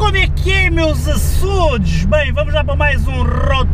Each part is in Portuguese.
como é que é, meus açudes? Bem, vamos lá para mais um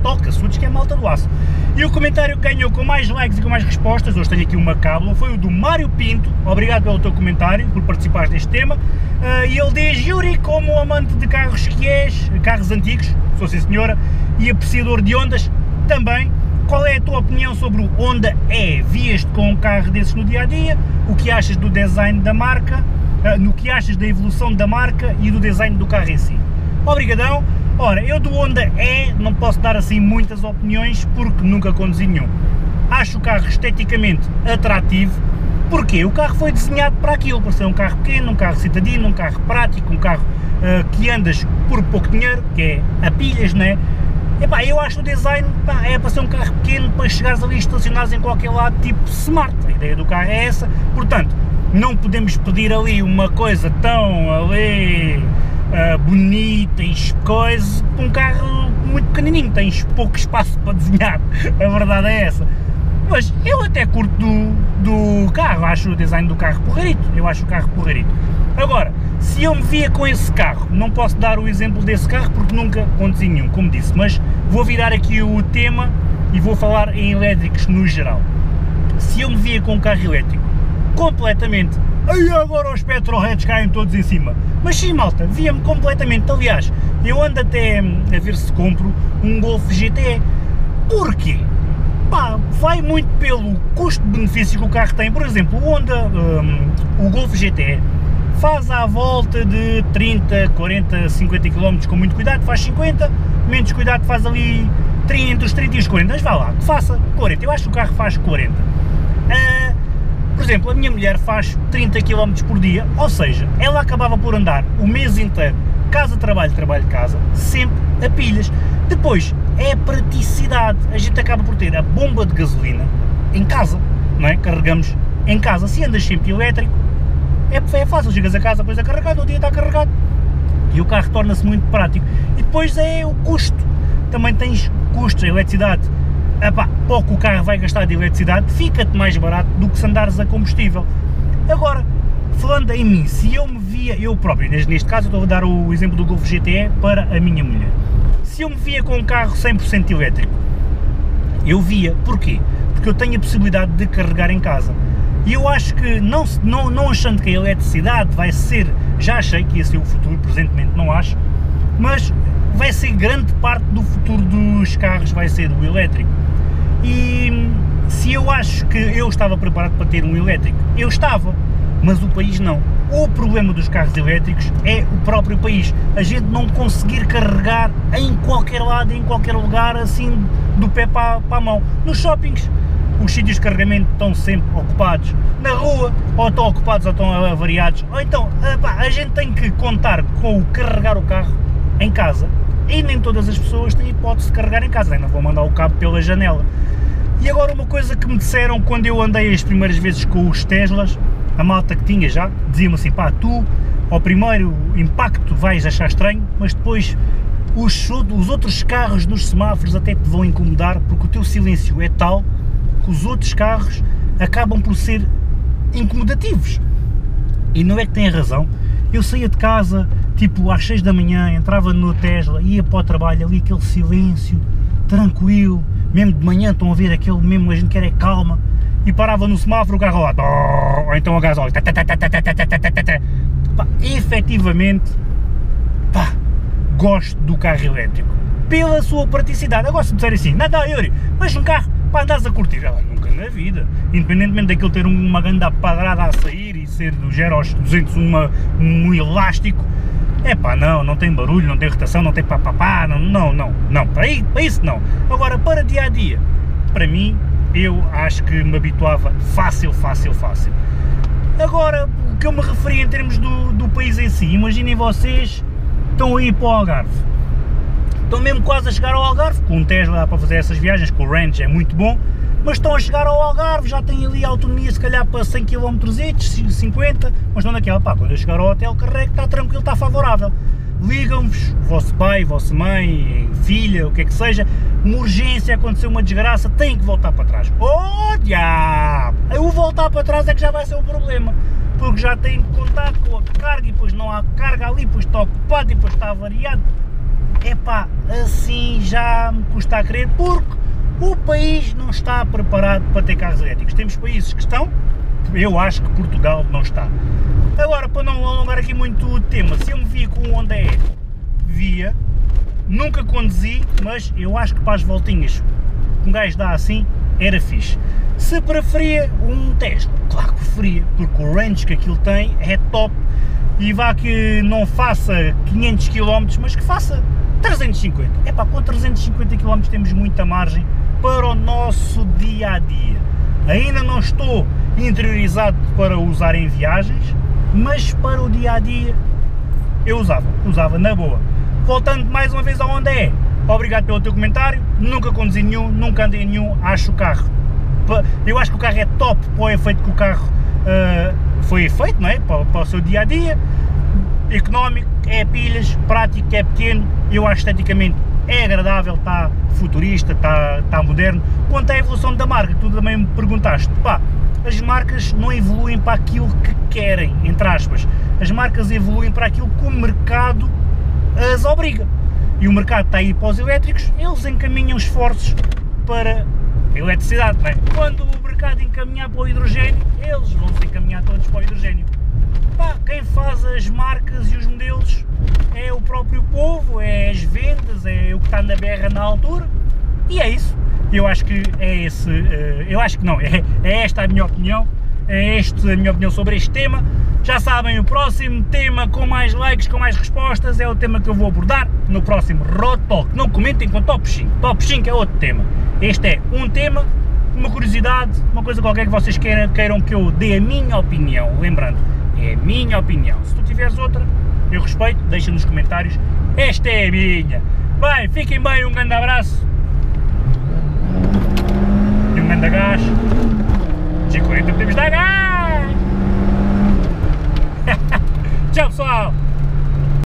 Talk, açudes que é malta do aço. E o comentário que ganhou com mais likes e com mais respostas, hoje tenho aqui uma cábula, foi o do Mário Pinto. Obrigado pelo teu comentário, por participares deste tema. Uh, e ele diz, Yuri, como amante de carros que és, carros antigos, sou sim senhora, e apreciador de ondas, também, qual é a tua opinião sobre o Honda E? Vias-te com um carro desses no dia-a-dia? -dia? O que achas do design da marca? Uh, no que achas da evolução da marca e do design do carro em si? Obrigadão! Ora, eu do Honda E não posso dar assim muitas opiniões porque nunca conduzi nenhum. Acho o carro esteticamente atrativo, porque o carro foi desenhado para aquilo, para ser um carro pequeno, um carro citadino, um carro prático, um carro uh, que andas por pouco dinheiro, que é a pilhas, não é? Epá, eu acho o design pá, é para ser um carro pequeno para chegares ali estacionares em qualquer lado, tipo smart. A ideia do carro é essa, portanto, não podemos pedir ali uma coisa tão ali uh, bonita e coisa, um carro muito pequenininho, tens pouco espaço para desenhar, a verdade é essa. Mas eu até curto do, do carro, acho o design do carro porreirito, eu acho o carro porreirito. Agora, se eu me via com esse carro, não posso dar o exemplo desse carro porque nunca conduzi nenhum, como disse, mas vou virar aqui o tema e vou falar em elétricos no geral. Se eu me via com um carro elétrico completamente Aí agora os petrolheads caem todos em cima. Mas sim, malta, via-me completamente. Aliás, eu ando até a ver se compro um Golf GTE. Porquê? Pá, vai muito pelo custo-benefício que o carro tem. Por exemplo, o Honda, um, o Golf GTE, faz à volta de 30, 40, 50 km com muito cuidado, faz 50, menos cuidado faz ali 30, entre os 30 e os 40, mas vá lá, faça 40, eu acho que o carro faz 40. Uh, por exemplo, a minha mulher faz 30 km por dia, ou seja, ela acabava por andar o mês inteiro, casa-trabalho, trabalho-casa, sempre a pilhas. Depois, é a praticidade, a gente acaba por ter a bomba de gasolina em casa, não é? Carregamos em casa. Se andas sempre elétrico, é, é fácil, chegas a casa, depois é carregado, o dia está carregado e o carro torna-se muito prático. E depois é o custo, também tens custos, a eletricidade epá, pouco o carro vai gastar de eletricidade, fica-te mais barato do que se andares a combustível. Agora, falando em mim, se eu me via, eu próprio, neste caso eu estou a dar o exemplo do Golf GTE para a minha mulher, se eu me via com um carro 100% elétrico, eu via, porquê? Porque eu tenho a possibilidade de carregar em casa. E eu acho que, não, não, não achando que a eletricidade vai ser, já achei que ia ser o futuro, presentemente não acho, mas vai ser grande parte do futuro dos carros, vai ser o elétrico. E se eu acho que eu estava preparado para ter um elétrico, eu estava, mas o país não. O problema dos carros elétricos é o próprio país. A gente não conseguir carregar em qualquer lado, em qualquer lugar, assim, do pé para, para a mão. Nos shoppings, os sítios de carregamento estão sempre ocupados. Na rua, ou estão ocupados ou estão avariados. Ou então, a gente tem que contar com o carregar o carro em casa e nem todas as pessoas têm hipótese de carregar em casa, ainda vou mandar o cabo pela janela. E agora uma coisa que me disseram quando eu andei as primeiras vezes com os Teslas, a malta que tinha já, dizia-me assim, pá, tu ao primeiro impacto vais achar estranho, mas depois os, os outros carros nos semáforos até te vão incomodar porque o teu silêncio é tal que os outros carros acabam por ser incomodativos. E não é que têm razão. Eu saía de casa, tipo às 6 da manhã, entrava no Tesla, ia para o trabalho, ali aquele silêncio, tranquilo, mesmo de manhã estão a ver aquele mesmo, a gente quer é calma, e parava no semáforo o carro lá, ou então a gasóleo, pá, efetivamente, pá, gosto do carro elétrico, pela sua praticidade, eu gosto de dizer assim, nada, Yuri, mas um carro andares a curtir, nunca na vida, independentemente daquilo ter uma grande padrada a sair e ser do 0 aos 200 uma, um elástico, é pá, não, não tem barulho, não tem rotação, não tem papapá, não, não, não, não, para, isso não. Agora, para dia a dia, para mim, eu acho que me habituava fácil, fácil, fácil. Agora, o que eu me referi em termos do, do país em si, imaginem vocês, estão aí para o Algarve estão mesmo quase a chegar ao Algarve, com um Tesla para fazer essas viagens, com o range é muito bom, mas estão a chegar ao Algarve, já têm ali autonomia se calhar para 100 km, 50, mas estão naquela, pá, quando eu chegar ao hotel carrego, está tranquilo, está favorável. Ligam-vos, vosso pai, vossa mãe, filha, o que é que seja, uma urgência, aconteceu uma desgraça, têm que voltar para trás. Oh, diabo! O voltar para trás é que já vai ser um problema. porque já tem contato com a carga e depois não há carga ali, depois está ocupado e depois está variado. Epá, assim já me custa a crer porque o país não está preparado para ter carros elétricos. Temos países que estão, eu acho que Portugal não está. Agora, para não alongar aqui muito o tema, se eu me via com um Honda E, via, nunca conduzi, mas eu acho que para as voltinhas um gajo dá assim, era fixe. Se preferia um Tesla, claro que preferia, porque o range que aquilo tem é top e vá que não faça 500 km, mas que faça 350. É pá, com 350 km temos muita margem para o nosso dia a dia. Ainda não estou interiorizado para usar em viagens, mas para o dia a dia eu usava, usava na boa. Voltando mais uma vez aonde é, obrigado pelo teu comentário, nunca conduzi nenhum, nunca andei nenhum, acho o carro, eu acho que o carro é top para o efeito que o carro uh, foi feito, não é? Para, para, o seu dia a dia, económico, é pilhas, prático, é pequeno, eu acho esteticamente é agradável, está futurista, está, está moderno. Quanto à evolução da marca, tu também me perguntaste, pá, as marcas não evoluem para aquilo que querem, entre aspas. As marcas evoluem para aquilo que o mercado as obriga. E o mercado está aí para os elétricos, eles encaminham esforços para a eletricidade, não é? Quando o mercado encaminhar para o hidrogênio, eles vão se encaminhar todos para o hidrogênio. Pá, quem faz as marcas e os modelos é o próprio povo, é as vendas, é o que está na berra na altura, e é isso. Eu acho que é esse, eh, eu acho que não, é, é esta a minha opinião, é esta a minha opinião sobre este tema. Já sabem, o próximo tema com mais likes, com mais respostas, é o tema que eu vou abordar no próximo Road Talk. Não comentem com Top 5, Top 5 é outro tema. Este é um tema, uma curiosidade, uma coisa qualquer que vocês queiram, queiram que eu dê a minha opinião. Lembrando, é a minha opinião. Se tu tiveres outra, eu respeito, deixa nos comentários. Esta é a minha. Bem, fiquem bem, um grande abraço. E um grande gás. G40 podemos dar gás! Tchau pessoal!